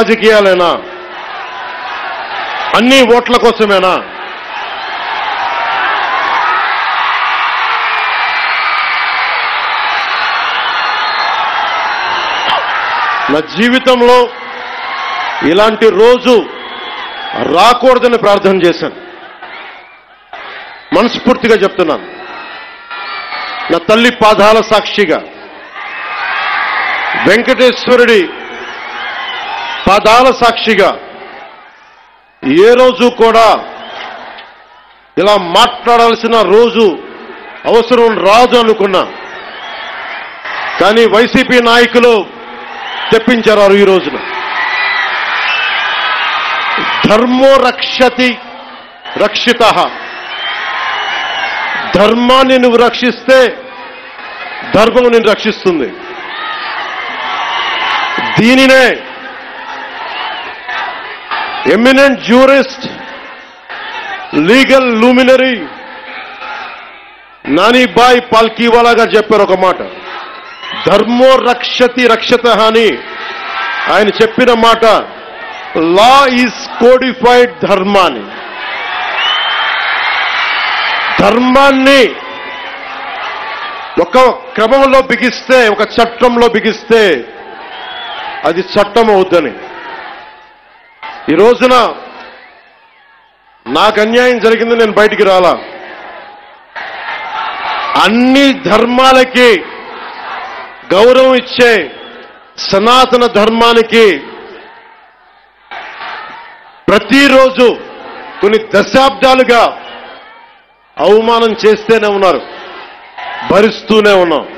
రాజకీయాలేనా? అన్ని ఓట్ల కోసమేనా? నా జీవితంలో ఇలాంటి రోజు రాకూడదని ప్రార్థన చేశాను. మనస్ఫూర్తిగా చెప్తున్నాను. నా తల్లి పాదాల సాక్షిగా వెంకటేశ్వరుడి పదాల సాక్షిగా ఏ రోజు కూడా ఇలా మాట్లాడాల్సిన రోజు అవసరం రాదు అనుకున్నా. కానీ వైసీపీ నాయకులు తెప్పించారు ఈ రోజున. ధర్మో రక్షతి రక్షిత. ధర్మాన్ని నువ్వు రక్షిస్తే ధర్మం నిన్ను రక్షిస్తుంది. దీనినే eminent jurist legal luminary Nani Palkhivala గారు చెప్పారు ఒక మాట. ధర్మో రక్షతి రక్షత అని ఆయన చెప్పిన మాట లా ఈజ్ కోడిఫైడ్ ధర్మాన్ని. ధర్మాన్ని ఒక క్రమంలో బిగిస్తే ఒక చట్టంలో బిగిస్తే అది చట్టం అవుద్దని. ఈ రోజున నాకు అన్యాయం జరిగింది నేను బయటికి రాలా. అన్ని ధర్మాలకి గౌరవం ఇచ్చే సనాతన ధర్మానికి ప్రతిరోజు కొన్ని దశాబ్దాలుగా అవమానం చేస్తూనే ఉన్నారు భరిస్తూనే ఉన్నాం.